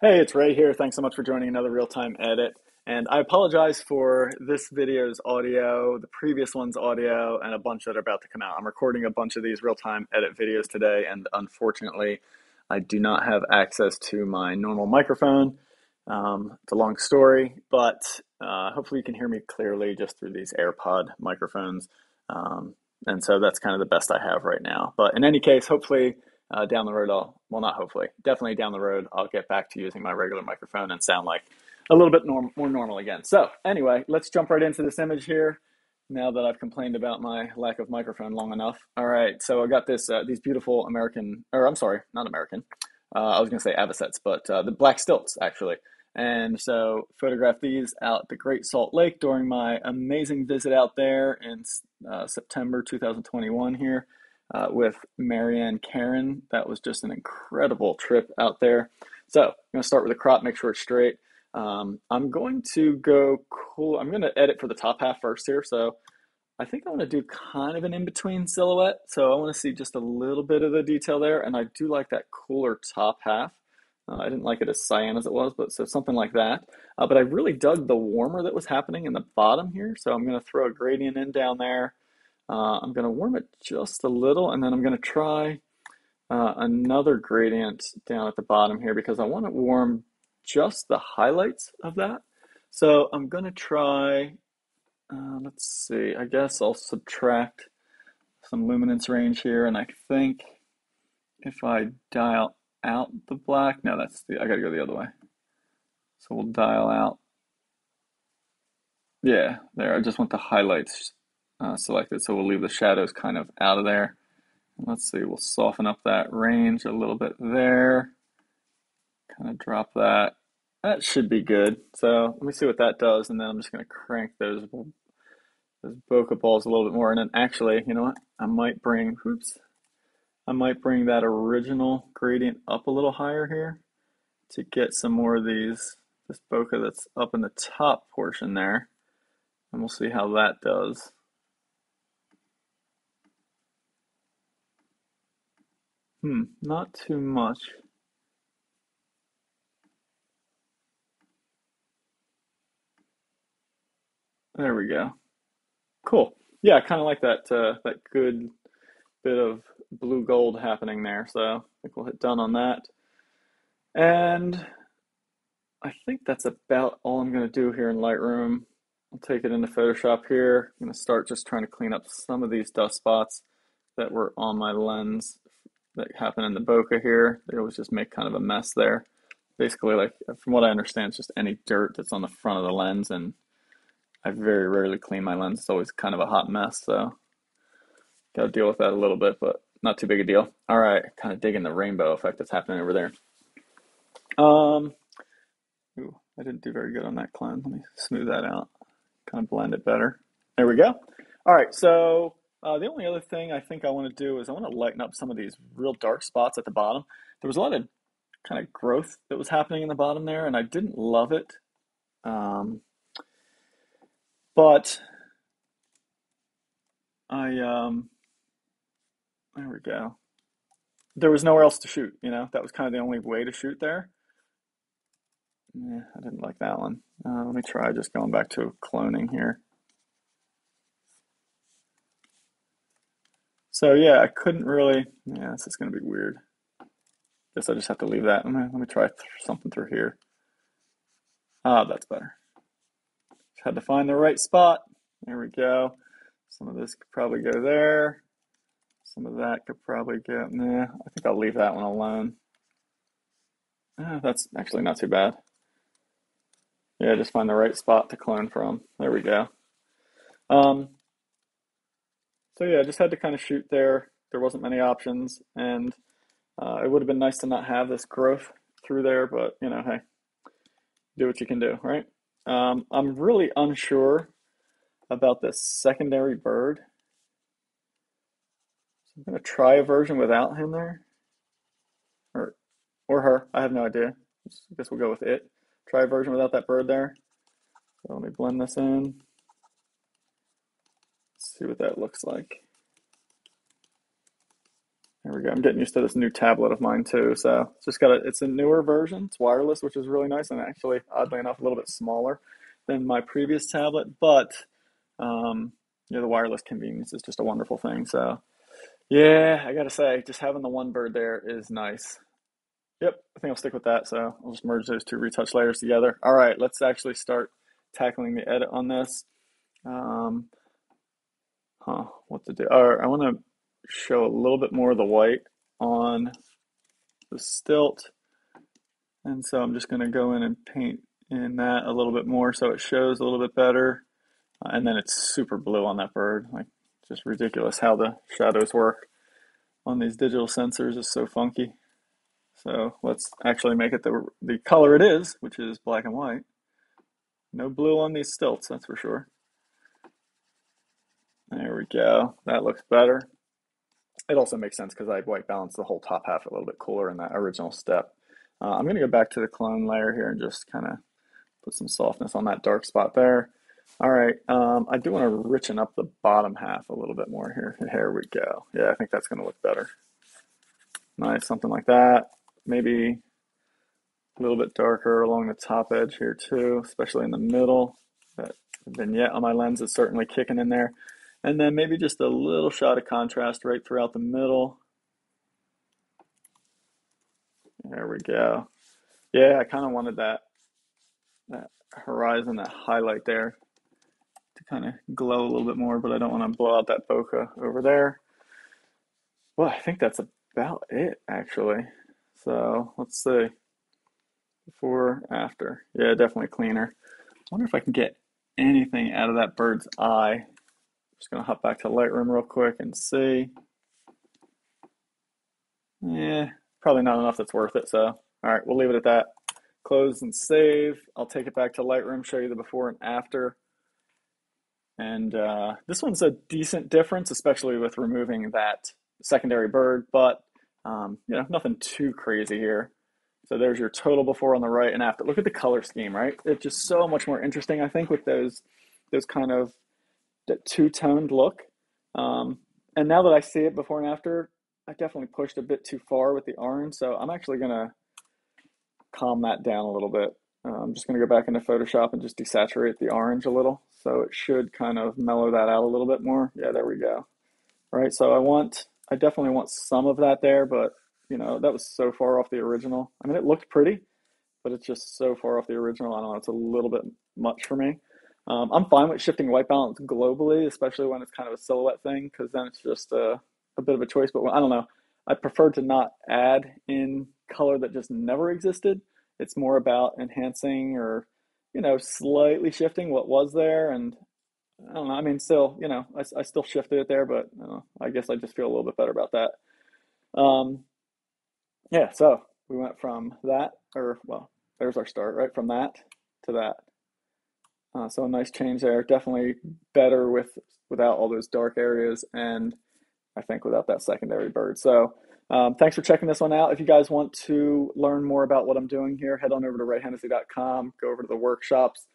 Hey, it's Ray here. Thanks so much for joining another real-time edit. And I apologize for this video's audio, the previous one's audio, and a bunch that are about to come out. I'm recording a bunch of these real-time edit videos today, and unfortunately, I do not have access to my normal microphone. Um, it's a long story, but uh, hopefully you can hear me clearly just through these AirPod microphones. Um, and so that's kind of the best I have right now. But in any case, hopefully uh, down the road, I'll, well, not hopefully, definitely down the road, I'll get back to using my regular microphone and sound like a little bit norm- more normal again. So, anyway, let's jump right into this image here. Now that I've complained about my lack of microphone long enough. All right, so I got this uh, these beautiful American, or I'm sorry, not American. Uh, I was going to say avocets, but uh, the black stilts actually. And so photographed these out at the Great Salt Lake during my amazing visit out there in uh, September 2021 here uh, with Marianne Karen. That was just an incredible trip out there. So I'm going to start with the crop, make sure it's straight. Um, I'm going to go cool. I'm going to edit for the top half first here. So I think I want to do kind of an in-between silhouette. So I want to see just a little bit of the detail there. And I do like that cooler top half. Uh, I didn't like it as cyan as it was, but so something like that. Uh, but I really dug the warmer that was happening in the bottom here. So I'm going to throw a gradient in down there. Uh, I'm going to warm it just a little, and then I'm going to try uh, another gradient down at the bottom here because I want to warm just the highlights of that. So I'm going to try, uh, let's see, I guess I'll subtract some luminance range here, and I think if I dial out the black, no, that's the, I got to go the other way. So we'll dial out. Yeah, there, I just want the highlights uh, selected. So we'll leave the shadows kind of out of there. let's see, we'll soften up that range a little bit there. Kind of drop that. That should be good. So let me see what that does, and then I'm just going to crank those those bokeh balls a little bit more. And then actually, you know what? I might bring, oops, I might bring that original gradient up a little higher here to get some more of these, this bokeh that's up in the top portion there. And we'll see how that does. Hmm, not too much. There we go. Cool. Yeah, I kind of like that uh, that good bit of blue gold happening there. So I think we'll hit done on that. And I think that's about all I'm going to do here in Lightroom. I'll take it into Photoshop here. I'm going to start just trying to clean up some of these dust spots that were on my lens that happen in the bokeh here. They always just make kind of a mess there. Basically, like from what I understand, it's just any dirt that's on the front of the lens, and I very rarely clean my lens. It's always kind of a hot mess, so got to deal with that a little bit, but not too big a deal. All right, kind of digging the rainbow effect that's happening over there. Um, ooh, I didn't do very good on that clone. Let me smooth that out, kind of blend it better. There we go. All right, so uh, the only other thing I think I want to do is I want to lighten up some of these real dark spots at the bottom. There was a lot of kind of growth that was happening in the bottom there, and I didn't love it. Um, but I, um, there we go. There was nowhere else to shoot, you know, that was kind of the only way to shoot there. Yeah, I didn't like that one. Uh, let me try just going back to cloning here. So yeah, I couldn't really, yeah, this is going to be weird. Guess I just have to leave that. Let me, let me try th something through here. Ah, that's better. Just had to find the right spot. There we go. Some of this could probably go there. Some of that could probably go, nah, I think I'll leave that one alone. Ah, that's actually not too bad. Yeah, just find the right spot to clone from. There we go. Um, so yeah, I just had to kind of shoot there. There wasn't many options, and uh, it would have been nice to not have this growth through there, but you know, hey, do what you can do, right? Um, I'm really unsure about this secondary bird. So I'm gonna try a version without him there, or or her. I have no idea. I guess we'll go with it. Try a version without that bird there. So let me blend this in see what that looks like. There we go. I'm getting used to this new tablet of mine too. So it's just got a, it's a newer version. It's wireless, which is really nice, and actually, oddly enough, a little bit smaller than my previous tablet. But um, yeah, the wireless convenience is just a wonderful thing. So yeah, I gotta say, just having the one bird there is nice. Yep, I think I'll stick with that. So I'll just merge those two retouch layers together. All right, let's actually start tackling the edit on this. Um, huh, what to do? I want to show a little bit more of the white on the stilt. And so I'm just going to go in and paint in that a little bit more so it shows a little bit better. Uh, and then it's super blue on that bird. Like, just ridiculous how the shadows work on these digital sensors is so funky. So let's actually make it the, the color it is, which is black and white. No blue on these stilts, that's for sure. There we go. That looks better. It also makes sense because I white balanced the whole top half a little bit cooler in that original step. Uh, I'm going to go back to the clone layer here and just kind of put some softness on that dark spot there. All right, um, I do want to richen up the bottom half a little bit more here. Here we go. Yeah, I think that's going to look better. Nice, something like that. Maybe a little bit darker along the top edge here too, especially in the middle. That vignette on my lens is certainly kicking in there. And then maybe just a little shot of contrast right throughout the middle. There we go. Yeah, I kind of wanted that that horizon, that highlight there to kind of glow a little bit more, but I don't want to blow out that bokeh over there. Well, I think that's about it actually. So let's see. Before, after. Yeah, definitely cleaner. I wonder if I can get anything out of that bird's eye just going to hop back to Lightroom real quick and see. Yeah, probably not enough that's worth it. So, all right, we'll leave it at that. Close and save. I'll take it back to Lightroom, show you the before and after. And uh, this one's a decent difference, especially with removing that secondary bird, but um, you know, nothing too crazy here. So there's your total before on the right and after. Look at the color scheme, right? It's just so much more interesting, I think, with those those kind of that two-toned look. Um, and now that I see it before and after, I definitely pushed a bit too far with the orange. So I'm actually going to calm that down a little bit. Uh, I'm just going to go back into Photoshop and just desaturate the orange a little. So it should kind of mellow that out a little bit more. Yeah, there we go. All right, so I want, I definitely want some of that there, but you know, that was so far off the original. I mean, it looked pretty, but it's just so far off the original. I don't know, it's a little bit much for me. Um, I'm fine with shifting white balance globally, especially when it's kind of a silhouette thing, because then it's just a, a bit of a choice. But I don't know. I prefer to not add in color that just never existed. It's more about enhancing or, you know, slightly shifting what was there. And I don't know. I mean, still, you know, I, I still shifted it there, but I guess I just feel a little bit better about that. Um, yeah, so we went from that, or well, there's our start, right? From that to that. Uh, so a nice change there. Definitely better with without all those dark areas, and I think without that secondary bird. So um, thanks for checking this one out. If you guys want to learn more about what I'm doing here, head on over to rayhennessy.com. Go over to the workshops,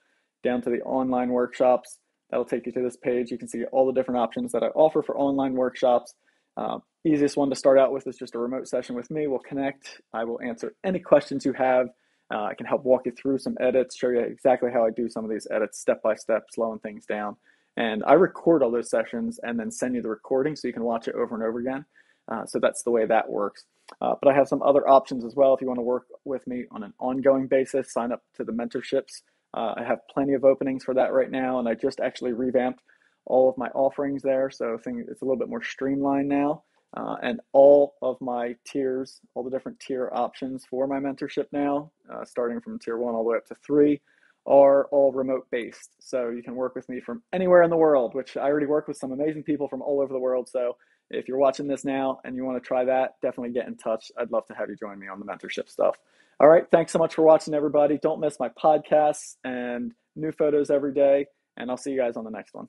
down to the online workshops. That'll take you to this page. You can see all the different options that I offer for online workshops. Uh, easiest one to start out with is just a remote session with me. We'll connect. I will answer any questions you have. Uh, I can help walk you through some edits, show you exactly how I do some of these edits step by step, slowing things down. And I record all those sessions and then send you the recording so you can watch it over and over again. Uh, so that's the way that works. Uh, but I have some other options as well. If you want to work with me on an ongoing basis, sign up to the mentorships. Uh, I have plenty of openings for that right now, and I just actually revamped all of my offerings there. So it's a little bit more streamlined now. Uh, and all of my tiers, all the different tier options for my mentorship now, uh, starting from tier one all the way up to three, are all remote based. So you can work with me from anywhere in the world, which I already work with some amazing people from all over the world. So if you're watching this now and you want to try that, definitely get in touch. I'd love to have you join me on the mentorship stuff. All right. Thanks so much for watching, everybody. Don't miss my podcasts and new photos every day. And I'll see you guys on the next one.